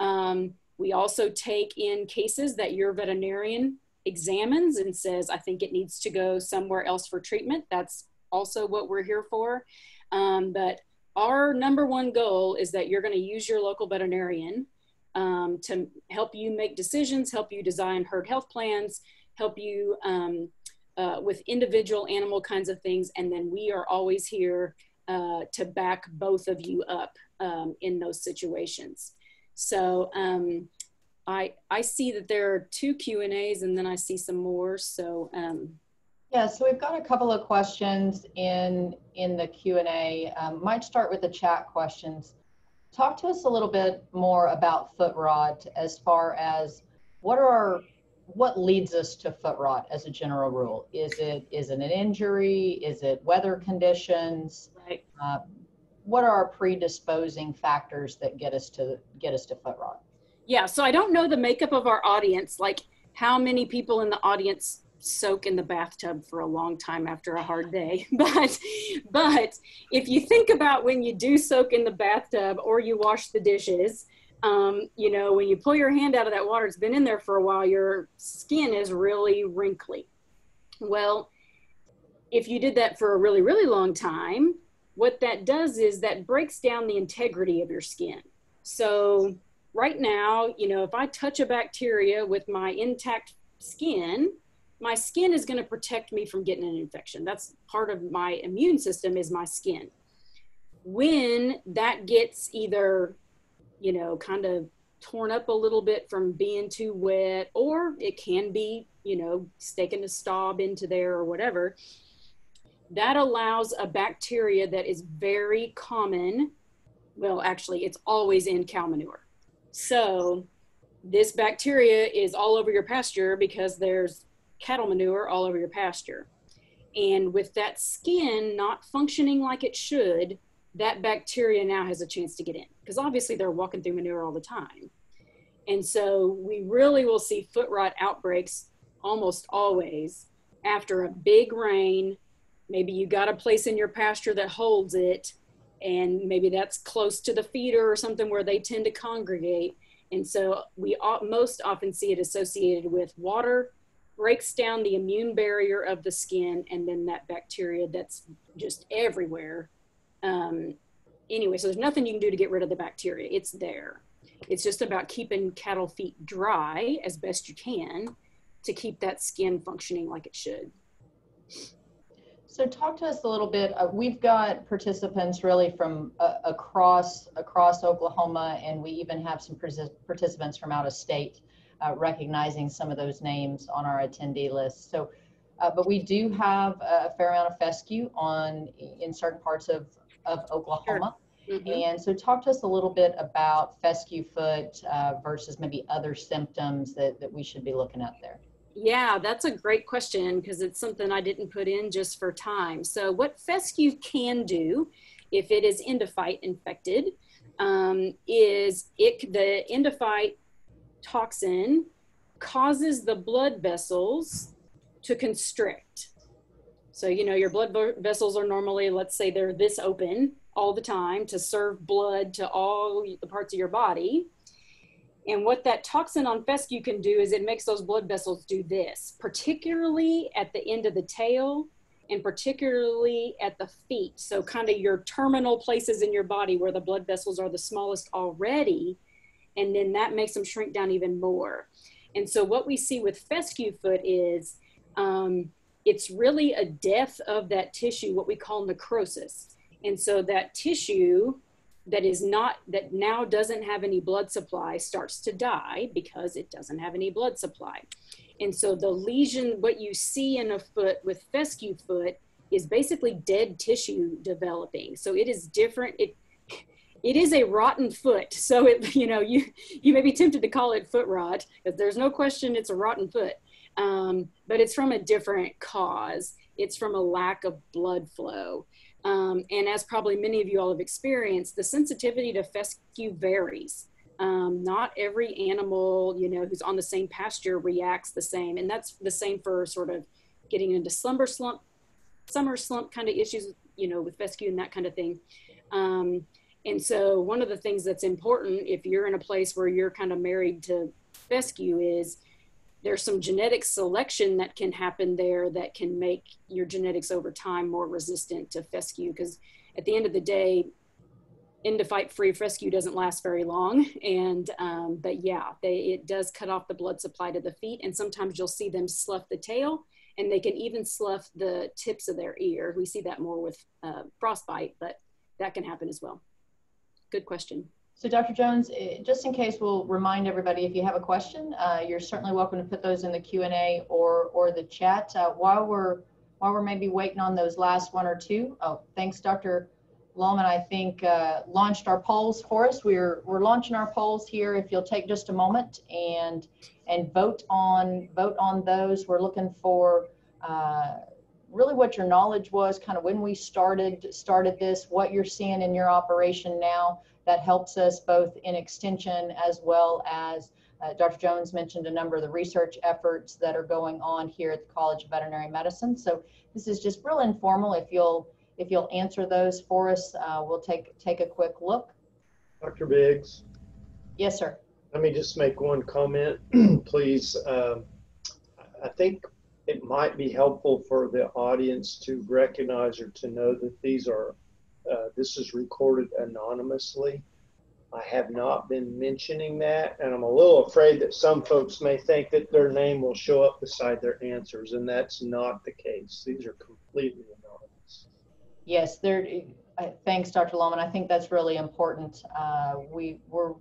Um, we also take in cases that your veterinarian examines and says, I think it needs to go somewhere else for treatment. That's also what we're here for. Um, but our number one goal is that you're going to use your local veterinarian um, to help you make decisions, help you design herd health plans, help you um, uh, with individual animal kinds of things. And then we are always here uh, to back both of you up um, in those situations. So um, I, I see that there are two Q and A's and then I see some more. So um, yeah, so we've got a couple of questions in in the Q and A. Um, might start with the chat questions. Talk to us a little bit more about foot rot as far as what are our what leads us to foot rot as a general rule? Is it is it an injury? Is it weather conditions? Right. Uh, what are our predisposing factors that get us to get us to foot rot? Yeah. So I don't know the makeup of our audience. Like how many people in the audience soak in the bathtub for a long time after a hard day. But but if you think about when you do soak in the bathtub or you wash the dishes um, you know, when you pull your hand out of that water, it's been in there for a while, your skin is really wrinkly. Well, if you did that for a really, really long time, what that does is that breaks down the integrity of your skin. So, right now, you know, if I touch a bacteria with my intact skin, my skin is going to protect me from getting an infection. That's part of my immune system is my skin. When that gets either you know, kind of torn up a little bit from being too wet, or it can be, you know, sticking a stop into there or whatever. That allows a bacteria that is very common. Well, actually, it's always in cow manure. So, this bacteria is all over your pasture because there's cattle manure all over your pasture. And with that skin not functioning like it should, that bacteria now has a chance to get in because obviously they're walking through manure all the time. And so we really will see foot rot outbreaks almost always after a big rain. Maybe you got a place in your pasture that holds it, and maybe that's close to the feeder or something where they tend to congregate. And so we most often see it associated with water breaks down the immune barrier of the skin, and then that bacteria that's just everywhere um, anyway, so there's nothing you can do to get rid of the bacteria. It's there. It's just about keeping cattle feet dry as best you can to keep that skin functioning like it should. So talk to us a little bit. Uh, we've got participants really from uh, across across Oklahoma, and we even have some participants from out of state, uh, recognizing some of those names on our attendee list. So, uh, but we do have a fair amount of fescue on in certain parts of of Oklahoma. Sure. Mm-hmm. And so, talk to us a little bit about fescue foot uh, versus maybe other symptoms that, that we should be looking at there. Yeah, that's a great question because it's something I didn't put in just for time. So, what fescue can do if it is endophyte infected um, is it the endophyte toxin causes the blood vessels to constrict. So, you know, your blood vessels are normally, let's say they're this open all the time to serve blood to all the parts of your body. And what that toxin on fescue can do is it makes those blood vessels do this, particularly at the end of the tail and particularly at the feet. So, kind of your terminal places in your body where the blood vessels are the smallest already. And then that makes them shrink down even more. And so, what we see with fescue foot is um, it's really a death of that tissue, what we call necrosis. And so, that tissue that is not that now doesn't have any blood supply starts to die because it doesn't have any blood supply. And so the lesion what you see in a foot with fescue foot is basically dead tissue developing. So it is different. It it is a rotten foot. So it you know you you may be tempted to call it foot rot because there's no question it's a rotten foot. Um, but it's from a different cause. It's from a lack of blood flow um, and as probably many of you all have experienced, the sensitivity to fescue varies. Um, not every animal, you know, who's on the same pasture reacts the same. And that's the same for sort of getting into slumber slump, summer slump kind of issues, you know, with fescue and that kind of thing. Um, and so one of the things that's important if you're in a place where you're kind of married to fescue is there's some genetic selection that can happen there that can make your genetics over time more resistant to fescue because at the end of the day endophyte free fescue doesn't last very long. And um, but yeah they, it does cut off the blood supply to the feet and sometimes you'll see them slough the tail and they can even slough the tips of their ear. We see that more with uh, frostbite but that can happen as well. Good question so Dr. Jones, eh, just in case, we'll remind everybody if you have a question, uh, you're certainly welcome to put those in the Q&A or, or the chat. Uh, while, we're, while we're maybe waiting on those last one or two, oh, thanks Dr. Lalman, I think uh, launched our polls for us. We're, we're launching our polls here. If you'll take just a moment and, and vote on, vote on those. We're looking for uh, really what your knowledge was, kind of when we started, started this, what you're seeing in your operation now that helps us both in extension as well as uh, Dr. Jones mentioned a number of the research efforts that are going on here at the College of Veterinary Medicine. So this is just real informal. If you'll if you'll answer those for us, uh, we'll take take a quick look. Dr. Biggs. Yes, sir. Let me just make one comment, please. Um, I think it might be helpful for the audience to recognize or to know that these are uh, this is recorded anonymously. I have not been mentioning that, and I'm a little afraid that some folks may think that their name will show up beside their answers, and that's not the case. These are completely anonymous. Yes, there. Thanks, Dr. Lalman. I think that's really important. Uh, we we're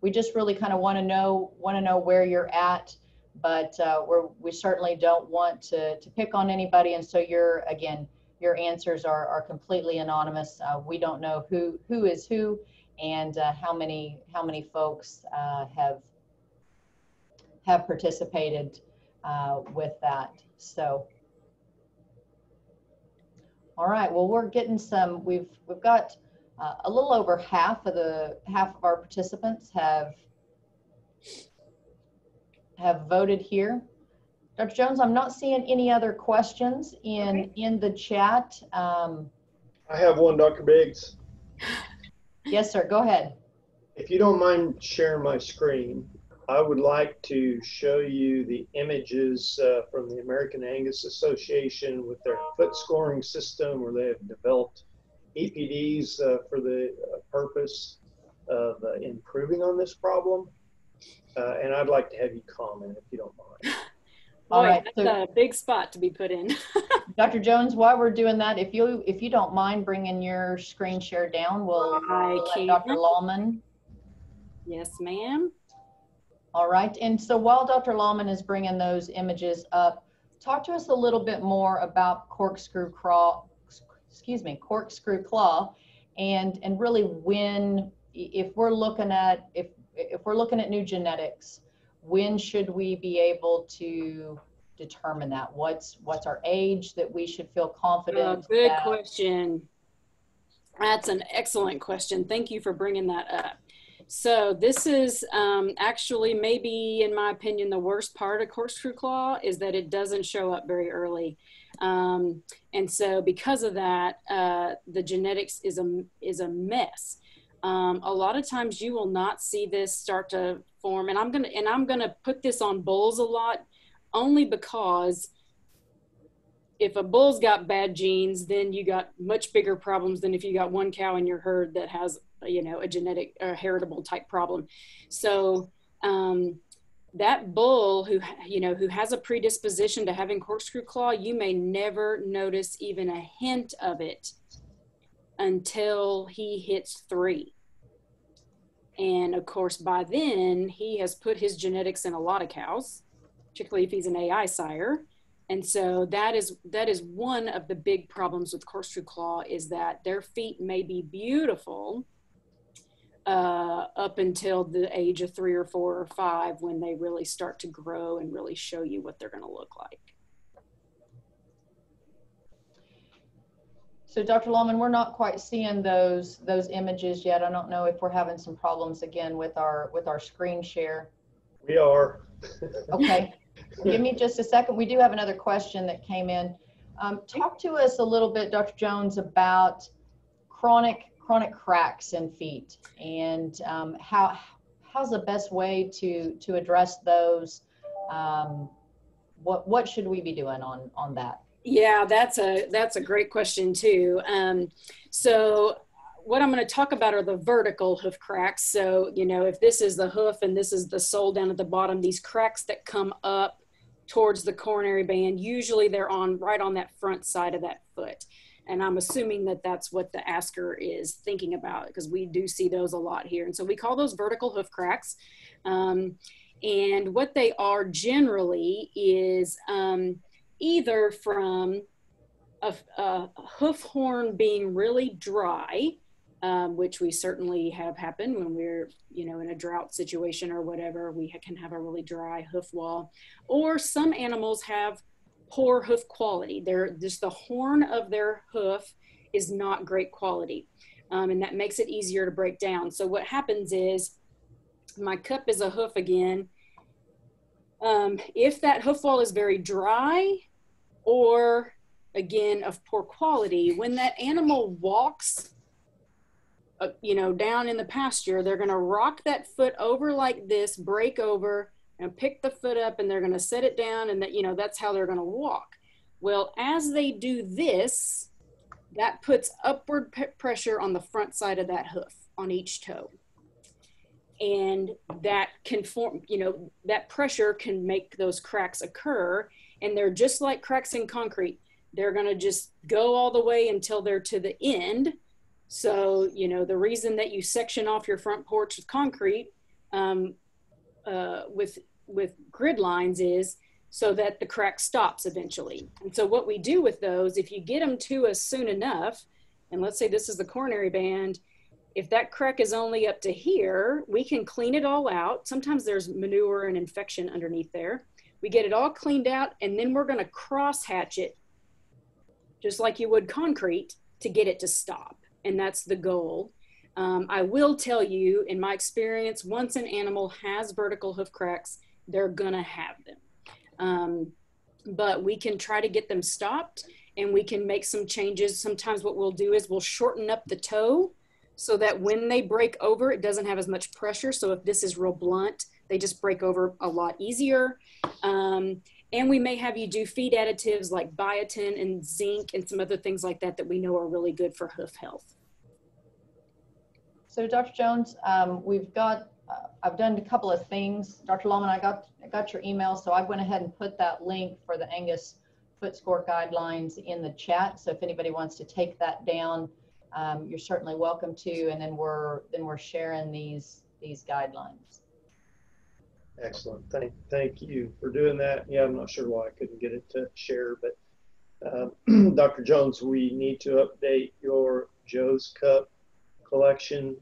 we just really kind of want to know want to know where you're at, but uh, we're we certainly don't want to to pick on anybody, and so you're again your answers are, are completely anonymous. Uh, we don't know who who is who and uh, how many how many folks uh, have have participated uh, with that. So, all right. Well, we're getting some. We've we've got uh, a little over half of the half of our participants have have voted here. Dr. Jones, I'm not seeing any other questions in, okay. in the chat. Um, I have one, Dr. Biggs. Yes, sir. Go ahead. If you don't mind sharing my screen, I would like to show you the images uh, from the American Angus Association with their foot scoring system where they have developed EPDs uh, for the uh, purpose of uh, improving on this problem. Uh, and I'd like to have you comment if you don't mind. All right, that's so, a big spot to be put in. Dr. Jones, while we're doing that, if you if you don't mind bringing your screen share down, we'll, we'll let Dr. Lalman. Yes, ma'am. All right, and so while Dr. Lalman is bringing those images up, talk to us a little bit more about corkscrew claw, excuse me, corkscrew claw, and and really when if we're looking at if if we're looking at new genetics when should we be able to determine that? What's what's our age that we should feel confident? Oh, good that? question. That's an excellent question. Thank you for bringing that up. So this is um, actually maybe, in my opinion, the worst part of corkscrew claw is that it doesn't show up very early. Um, and so because of that, uh, the genetics is a, is a mess. Um, a lot of times you will not see this start to form. And I'm gonna and I'm gonna put this on bulls a lot, only because if a bull's got bad genes, then you got much bigger problems than if you got one cow in your herd that has you know a genetic or heritable type problem. So um, that bull who you know who has a predisposition to having corkscrew claw, you may never notice even a hint of it until he hits three. And of course, by then, he has put his genetics in a lot of cows, particularly if he's an AI sire. And so that is that is one of the big problems with corkscrew claw is that their feet may be beautiful uh, up until the age of three or four or five when they really start to grow and really show you what they're going to look like. So Dr. Lalman, we're not quite seeing those those images yet. I don't know if we're having some problems again with our with our screen share. We are. Okay, give me just a second. We do have another question that came in. Um, talk to us a little bit, Dr. Jones, about chronic chronic cracks in feet and um, how how's the best way to to address those. Um, what what should we be doing on on that? Yeah, that's a that's a great question too. Um, so what I'm going to talk about are the vertical hoof cracks. So you know, if this is the hoof and this is the sole down at the bottom, these cracks that come up towards the coronary band, usually they're on right on that front side of that foot. And I'm assuming that that's what the asker is thinking about because we do see those a lot here. And so we call those vertical hoof cracks. Um, and what they are generally is um, either from a, a hoof horn being really dry, um, which we certainly have happened when we're, you know, in a drought situation or whatever, we can have a really dry hoof wall. Or some animals have poor hoof quality. They're just the horn of their hoof is not great quality. Um, and that makes it easier to break down. So what happens is my cup is a hoof again. Um, if that hoof wall is very dry, or again of poor quality. When that animal walks uh, you know down in the pasture they're going to rock that foot over like this break over and pick the foot up and they're going to set it down and that you know that's how they're going to walk. Well as they do this that puts upward pressure on the front side of that hoof on each toe. And that can form you know that pressure can make those cracks occur and they're just like cracks in concrete. They're going to just go all the way until they're to the end. So, you know, the reason that you section off your front porch with concrete um, uh, with, with grid lines is so that the crack stops eventually. And so what we do with those, if you get them to us soon enough, and let's say this is the coronary band, if that crack is only up to here, we can clean it all out. Sometimes there's manure and infection underneath there. We get it all cleaned out and then we're gonna cross hatch it just like you would concrete to get it to stop. And that's the goal. Um, I will tell you, in my experience, once an animal has vertical hoof cracks, they're gonna have them. Um, but we can try to get them stopped and we can make some changes. Sometimes what we'll do is we'll shorten up the toe so that when they break over, it doesn't have as much pressure. So if this is real blunt, they just break over a lot easier. Um, and we may have you do feed additives like biotin and zinc and some other things like that that we know are really good for hoof health. So Dr. Jones, um, we've got, uh, I've done a couple of things. Dr. Lalman, I got, I got your email, so I went ahead and put that link for the Angus foot score guidelines in the chat. So if anybody wants to take that down, um, you're certainly welcome to, and then we're, then we're sharing these, these guidelines. Excellent. Thank, thank you for doing that. Yeah, I'm not sure why I couldn't get it to share, but uh, Dr. Jones, we need to update your Joe's Cup collection.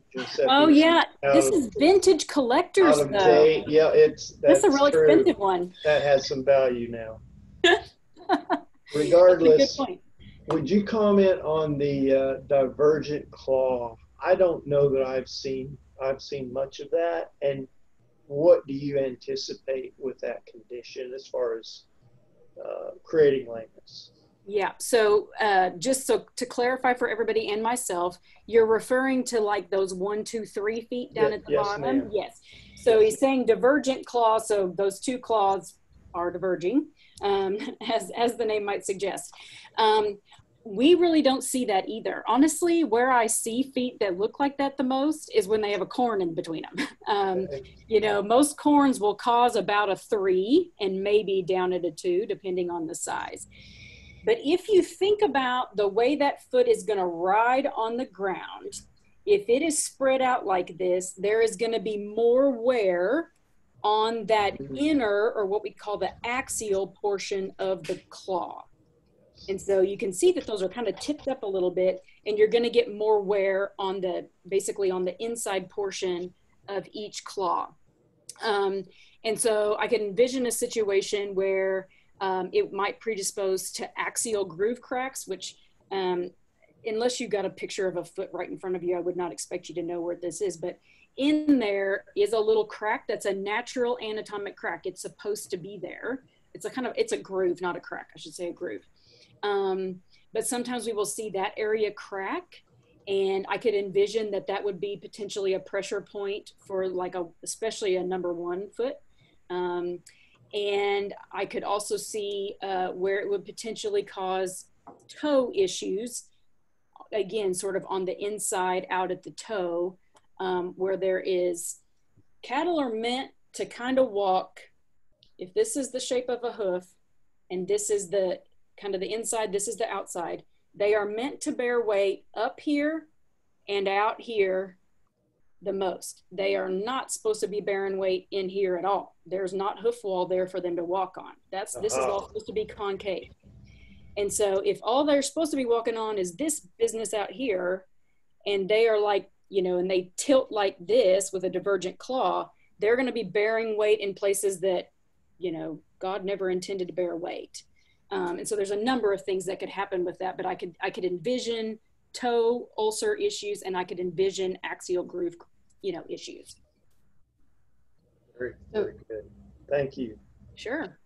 oh yeah, this is vintage collectors though. Yeah, it's that's, that's a real true. expensive one. That has some value now. Regardless, would you comment on the uh, divergent claw? I don't know that I've seen I've seen much of that, and what do you anticipate with that condition as far as uh, creating lameness? Yeah. So uh, just so to clarify for everybody and myself, you're referring to like those one, two, three feet down Ye- at the yes, bottom. Yes. So he's saying divergent claw, So those two claws are diverging, um, as as the name might suggest. Um, we really don't see that either. Honestly, where I see feet that look like that the most is when they have a corn in between them. Um, you know, most corns will cause about a three and maybe down at a two, depending on the size. But if you think about the way that foot is going to ride on the ground, if it is spread out like this, there is going to be more wear on that Mhm. inner or what we call the axial portion of the claw. And so you can see that those are kind of tipped up a little bit and you're going to get more wear on the basically on the inside portion of each claw. Um, and so I can envision a situation where um, it might predispose to axial groove cracks, which um, unless you got a picture of a foot right in front of you, I would not expect you to know where this is. But in there is a little crack that's a natural anatomic crack. It's supposed to be there. It's a kind of, it's a groove, not a crack, I should say a groove. Um, but sometimes we will see that area crack and I could envision that that would be potentially a pressure point for like a, especially a number one foot. Um, and I could also see uh, where it would potentially cause toe issues, again, sort of on the inside out at the toe, um, where there is cattle are meant to kind of walk. If this is the shape of a hoof and this is the kind of the inside, this is the outside, they are meant to bear weight up here and out here the most. They are not supposed to be bearing weight in here at all. There's not hoof wall there for them to walk on. That's this is all Uh-huh. supposed to be concave. And so if all they're supposed to be walking on is this business out here, and they are like, you know, and they tilt like this with a divergent claw, they're going to be bearing weight in places that, you know, God never intended to bear weight. Um, and so there's a number of things that could happen with that, but I could I could envision toe ulcer issues and I could envision axial groove, you know, issues. Very, very good. Thank you. Sure.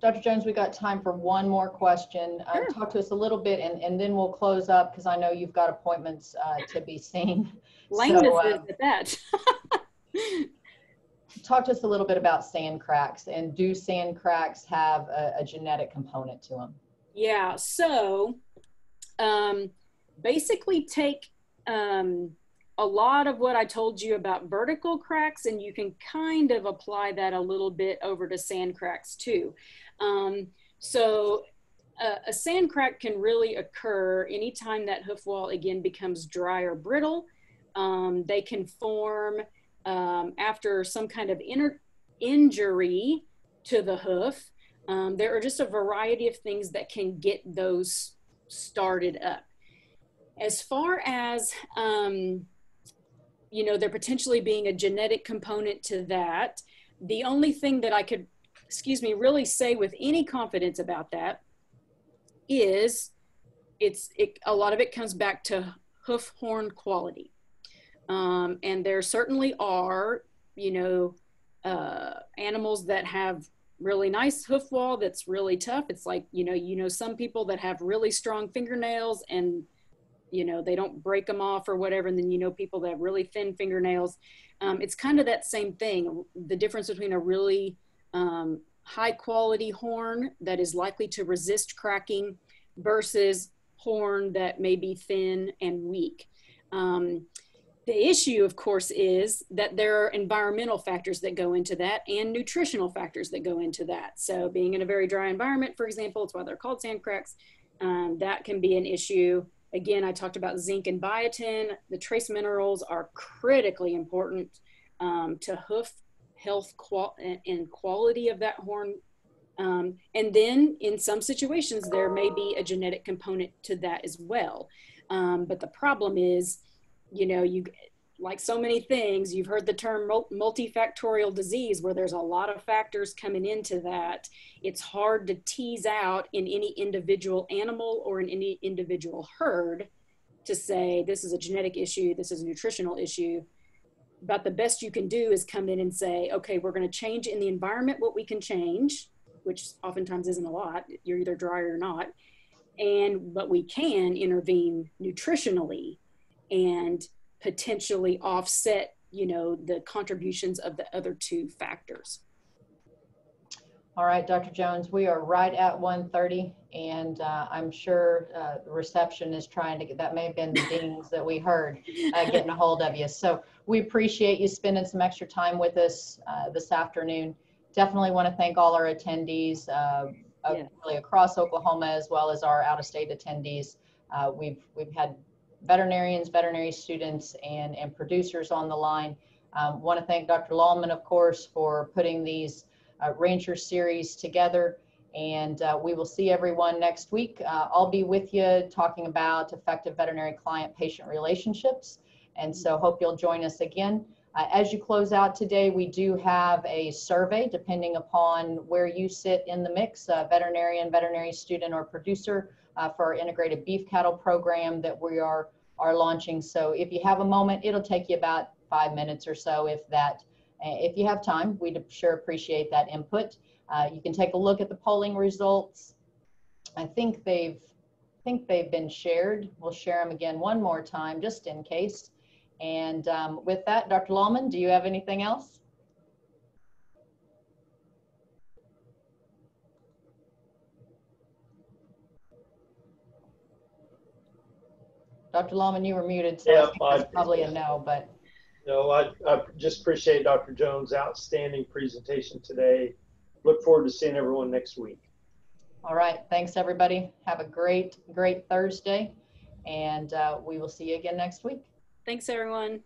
Dr. Jones, we got time for one more question. Uh, Sure. Talk to us a little bit and, and then we'll close up because I know you've got appointments uh, to be seen. Lameness So, is uh, at that. Talk to us a little bit about sand cracks and do sand cracks have a, a genetic component to them? Yeah, so um, basically take um, a lot of what I told you about vertical cracks and you can kind of apply that a little bit over to sand cracks too. Um, so a, a sand crack can really occur anytime that hoof wall again becomes dry or brittle. Um, they can form um, after some kind of inner injury to the hoof. Um, there are just a variety of things that can get those started up. As far as, um, you know, there potentially being a genetic component to that, the only thing that I could, excuse me, really say with any confidence about that is it's it, a lot of it comes back to hoof horn quality. Um, and there certainly are, you know, uh, animals that have really nice hoof wall that's really tough. It's like, you know, you know, some people that have really strong fingernails and, you know, they don't break them off or whatever. And then, you know, people that have really thin fingernails. Um, it's kind of that same thing. The difference between a really um, high quality horn that is likely to resist cracking versus horn that may be thin and weak. Um, the issue, of course, is that there are environmental factors that go into that and nutritional factors that go into that. So, being in a very dry environment, for example, it's why they're called sand cracks, um, that can be an issue. Again, I talked about zinc and biotin. The trace minerals are critically important um, to hoof health qual- and quality of that horn. Um, and then in some situations, there may be a genetic component to that as well. Um, but the problem is, you know, you like so many things, you've heard the term multifactorial disease where there's a lot of factors coming into that. It's hard to tease out in any individual animal or in any individual herd to say this is a genetic issue, this is a nutritional issue. But the best you can do is come in and say, okay, we're going to change in the environment what we can change, which oftentimes isn't a lot. You're either dry or not and but we can intervene nutritionally and potentially offset you know the contributions of the other two factors All right, Dr. Jones, we are right at 1:30, and uh, I'm sure uh, the reception is trying to get, that may have been the dings that we heard, uh, getting a hold of you. So we appreciate you spending some extra time with us uh, this afternoon. Definitely want to thank all our attendees, uh, uh, Yeah. really across Oklahoma, as well as our out-of-state attendees. Uh, We've, we've had veterinarians, veterinary students, and, and producers on the line. Want to thank Dr. Lalman, of course, for putting these uh, Rancher series together. And uh, we will see everyone next week. Uh, I'll be with you talking about effective veterinary client patient relationships. And so hope you'll join us again. Uh, as you close out today, we do have a survey depending upon where you sit in the mix, veterinarian, veterinary student, or producer uh, for our integrated beef cattle program that we are, are launching. So if you have a moment, it'll take you about five minutes or so, if that, uh, If you have time, we'd sure appreciate that input. Uh, You can take a look at the polling results. I think they've, I think they've been shared. We'll share them again one more time, just in case. And um, with that, Dr. Lalman, do you have anything else? Dr. Lalman, you were muted, so Yeah, think that's probably a no, but No, I, I just appreciate Dr. Jones' outstanding presentation today. Look forward to seeing everyone next week. All right, thanks, everybody. Have a great, great Thursday, and uh, we will see you again next week. thanks everyone